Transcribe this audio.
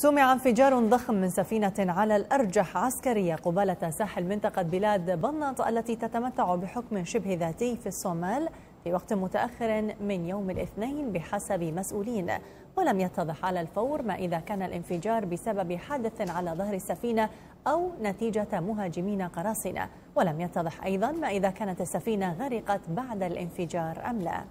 سمع انفجار ضخم من سفينة على الأرجح عسكرية قبالة ساحل منطقة بلاد بنط التي تتمتع بحكم شبه ذاتي في الصومال في وقت متأخر من يوم الاثنين بحسب مسؤولين. ولم يتضح على الفور ما إذا كان الانفجار بسبب حادث على ظهر السفينة أو نتيجة مهاجمين قراصنة. ولم يتضح أيضا ما إذا كانت السفينة غرقت بعد الانفجار أم لا.